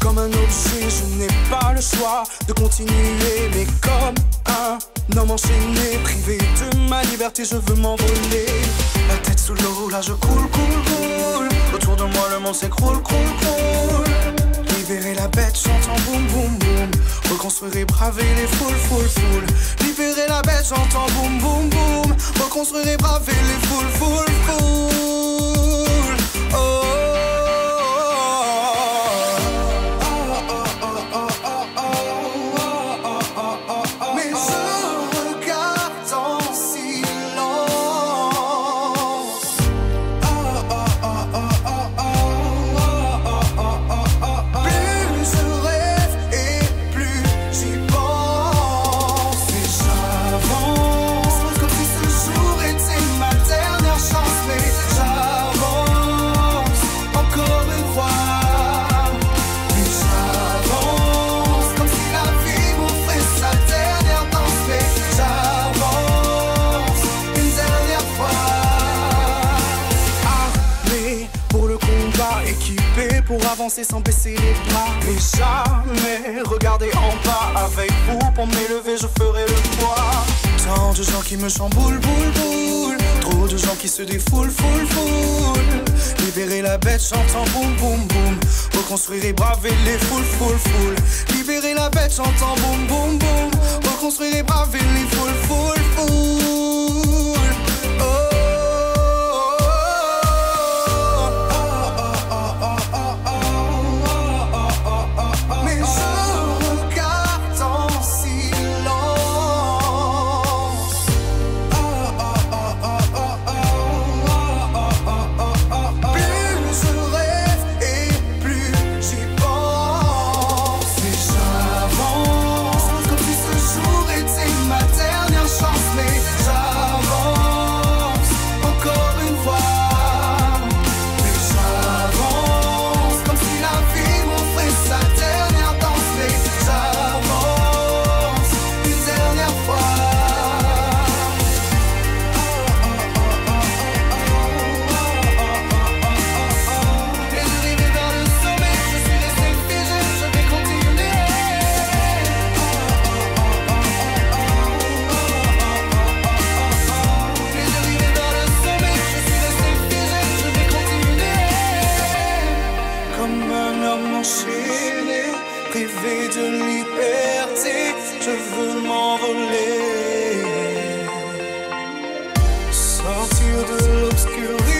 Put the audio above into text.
comme un objet. Je n'ai pas le choix de continuer, mais comme un homme enchaîné, privé de ma liberté, je veux m'envoler. La tête sous l'eau, là je coule, coule, coule. Autour de moi, le monde s'écroule, coule, coule. Libérer la bête, chantant boum, boum, boum. Reconstruire et braver les foules, foules, foules. Libérer la bête, j'entends boum, boum, boum. Reconstruire et braver les foules, foules, foules. Pour avancer sans baisser les bras. Mais jamais regarder en bas avec vous pour m'élever, je ferai le poids. Tant de gens qui me chamboulent, boule, boule. Trop de gens qui se défoulent, foule, foule. Libérer la bête, chantant boum, boum, boum. Reconstruire et braver les foules, foules, foules. Libérer la bête, chantant boum, boum, boum. Reconstruire et braver les foules, foules, foules. Privé de liberté, je veux m'envoler. Sortir de l'obscurité